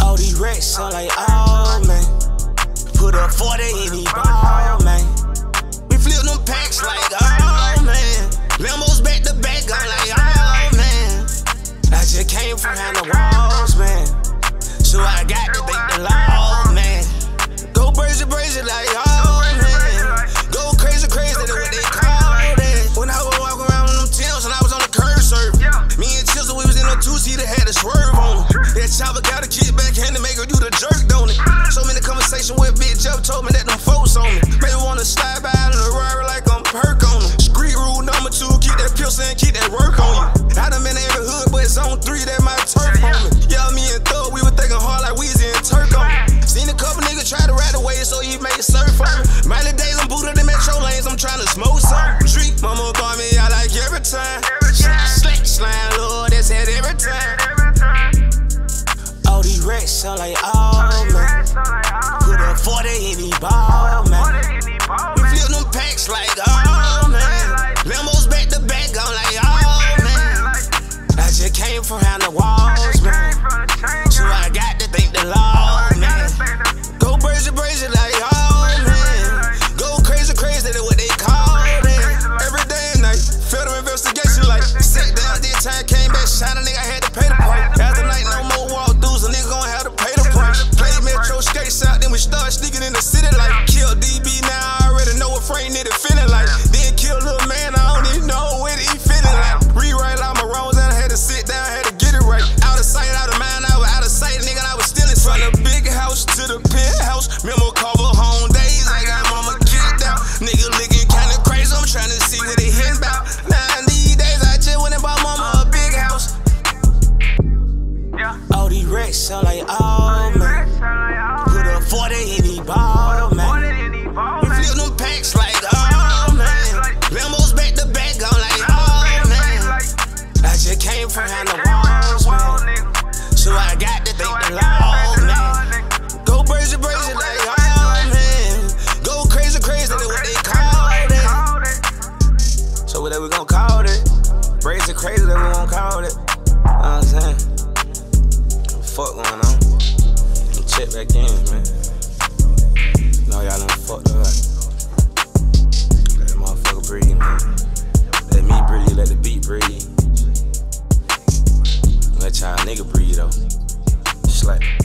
All these racks sound like all, oh, man. Put up 40 in the ball, man. We flip them packs like oh, man. Lambos back to back, I'm like oh, man. I just came from behind the walls, man. So I got the them. Chopper got a kid back hand to make her do the jerk, don't it? So many conversations with Big Jeff told me that them folks on me. Maybe wanna slide by in the Rari like I'm perk on them. Street rule number two, keep that pistol and keep that work on you. I done been in every hood, but on three, that my turf on me. Yeah, me and Thug, we were thinking hard like Weezy and Turk on me. Seen a couple niggas try to ride away, so he made surf on me. Miley I'm booted in metro lanes, I'm trying to smoke some. Street, mama call me out like every time. Racks like oh man. Put a 40 in the ball, man. We flip them packs like oh man. Lambos back to back, I'm like oh man. I just came from behind the walls, sound like oh man. Put a 40 in the ball, man. We flip them packs like oh man. Lambos back to back, I'm like oh man. I just came from behind the walls, man. So I got to thank the Lord, man. Go brazy, brazy like oh man. Go crazy, crazy, that's what they call it. So what that we gon' call it? Brazy, crazy, that we gon' call it. Nigga breathe, though. Slap.